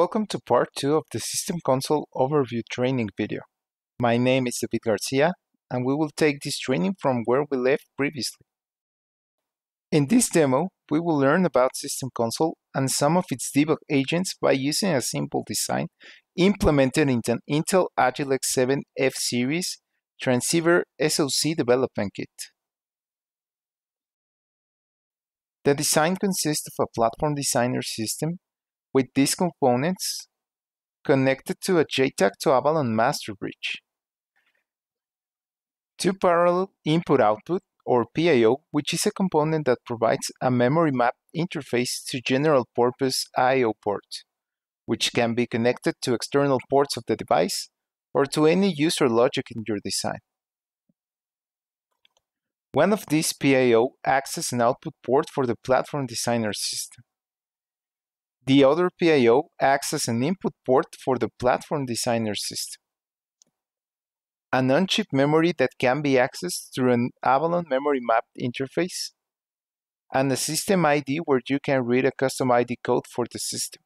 Welcome to part 2 of the System Console Overview training video. My name is David Garcia and we will take this training from where we left previously. In this demo, we will learn about System Console and some of its debug agents by using a simple design implemented in an Intel Agilex 7 F-Series transceiver SoC development kit. The design consists of a platform designer system with these components connected to a JTAG to Avalon master bridge. Two parallel input-output or PIO, which is a component that provides a memory map interface to general purpose I.O. port, which can be connected to external ports of the device or to any user logic in your design. One of these PIO acts as an output port for the platform designer system. The other PIO acts as an input port for the platform designer system. An on-chip memory that can be accessed through an Avalon memory mapped interface, and a system ID where you can read a custom ID code for the system.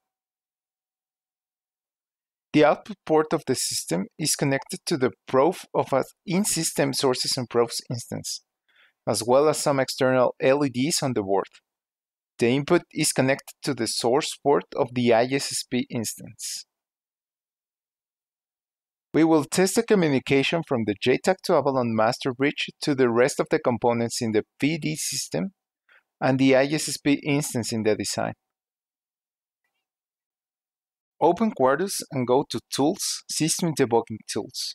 The output port of the system is connected to the probe of an in-system sources and probes instance, as well as some external LEDs on the board. The input is connected to the source port of the ISSP instance. We will test the communication from the JTAG to Avalon master bridge to the rest of the components in the PD system and the ISSP instance in the design. Open Quartus and go to Tools, System Debugging Tools.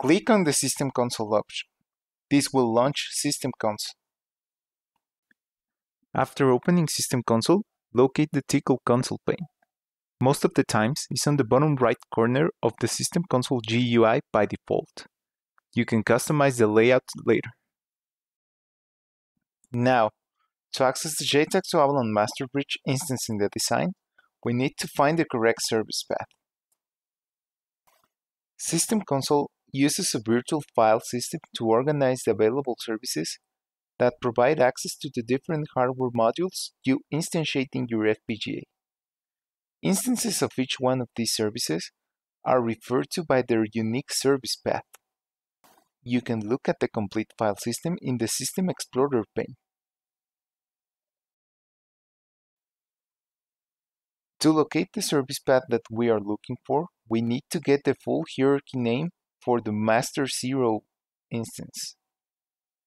Click on the System Console option. This will launch System Console. After opening System Console, locate the Tcl console pane. Most of the times, it's on the bottom right corner of the System Console GUI by default. You can customize the layout later. Now, to access the JTAG to Avalon Master Bridge instance in the design, we need to find the correct service path. System Console uses a virtual file system to organize the available services that provide access to the different hardware modules you instantiate in your FPGA. Instances of each one of these services are referred to by their unique service path. You can look at the complete file system in the System Explorer pane. To locate the service path that we are looking for, we need to get the full hierarchy name for the master 0 instance.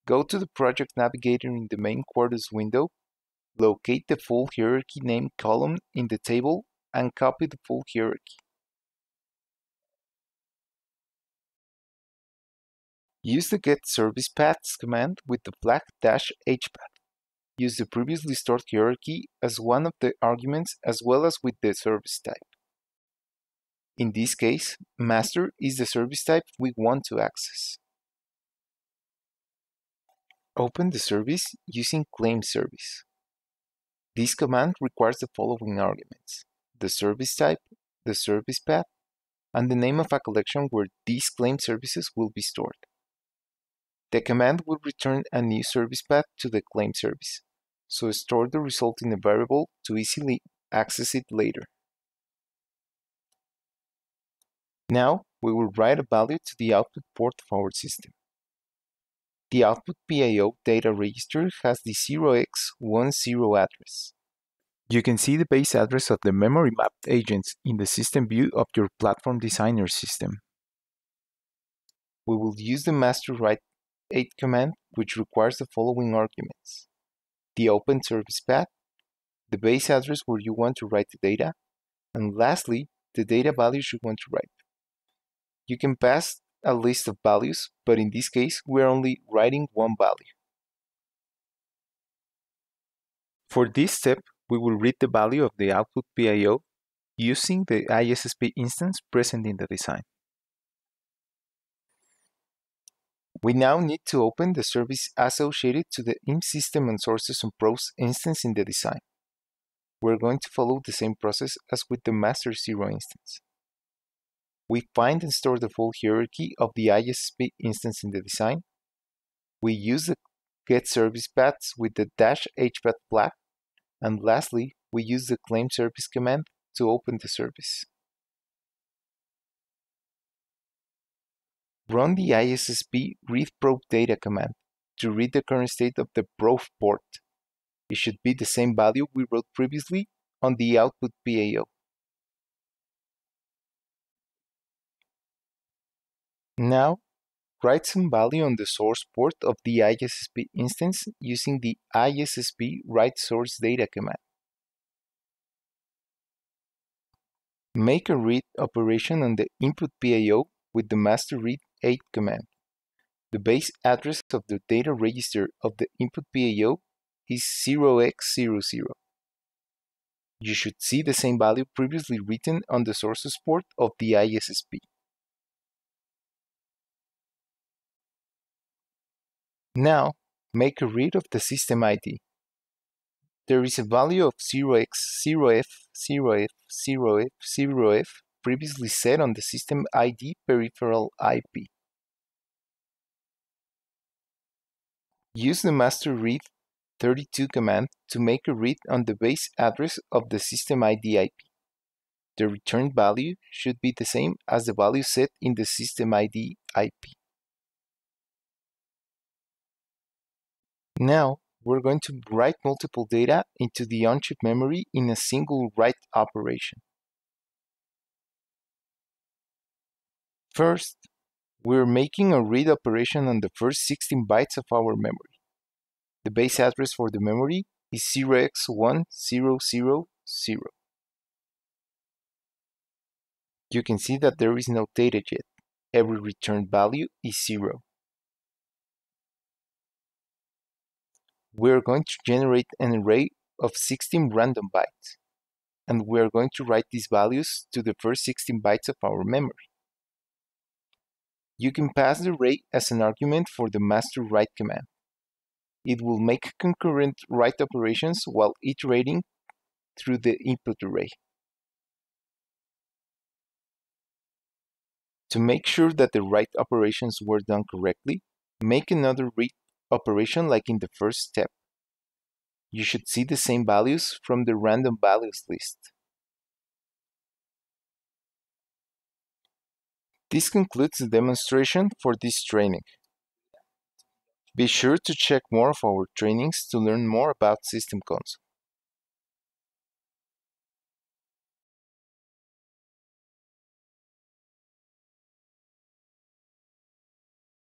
Go to the project navigator in the main Quartus window, locate the full hierarchy name column in the table, and copy the full hierarchy. Use the get service paths command with the flag dash hpath. Use the previously stored hierarchy as one of the arguments as well as with the service type. In this case, master is the service type we want to access. Open the service using claim service. This command requires the following arguments. The service type, the service path, and the name of a collection where these claim services will be stored. The command will return a new service path to the claim service, so store the result in a variable to easily access it later. Now, we will write a value to the output port of our system. The output PIO data register has the 0x10 address. You can see the base address of the memory mapped agents in the system view of your platform designer system. We will use the master write 8 command, which requires the following arguments. The open service path, the base address where you want to write the data, and lastly, the data values you want to write. You can pass a list of values, but in this case, we're only writing one value. For this step, we will read the value of the output PIO using the ISSP instance present in the design. We now need to open the service associated to the in-system and sources and probes instance in the design. We're going to follow the same process as with the master 0 instance. We find and store the full hierarchy of the ISP instance in the design. We use the get service paths with the dash hpath flag. And lastly, we use the claim service command to open the service. Run the ISSP read probe data command to read the current state of the probe port. It should be the same value we wrote previously on the output PIO. Now, write some value on the source port of the ISSP instance using the ISSP write source data command. Make a read operation on the input PIO with the master read 8 command. The base address of the data register of the input PIO is 0x00. You should see the same value previously written on the sources port of the ISSP. Now, make a read of the system ID. There is a value of 0x0f, 0f, 0f, 0f previously set on the system ID peripheral IP. Use the master read 32 command to make a read on the base address of the system ID IP. The returned value should be the same as the value set in the system ID IP. Now, we're going to write multiple data into the on-chip memory in a single write operation. First, we're making a read operation on the first 16 bytes of our memory. The base address for the memory is 0x1000. You can see that there is no data yet. Every returned value is 0. We're going to generate an array of 16 random bytes, and we're going to write these values to the first 16 bytes of our memory. You can pass the array as an argument for the master write command. It will make concurrent write operations while iterating through the input array. To make sure that the write operations were done correctly, make another read operation like in the first step. You should see the same values from the random values list. This concludes the demonstration for this training. Be sure to check more of our trainings to learn more about System Console.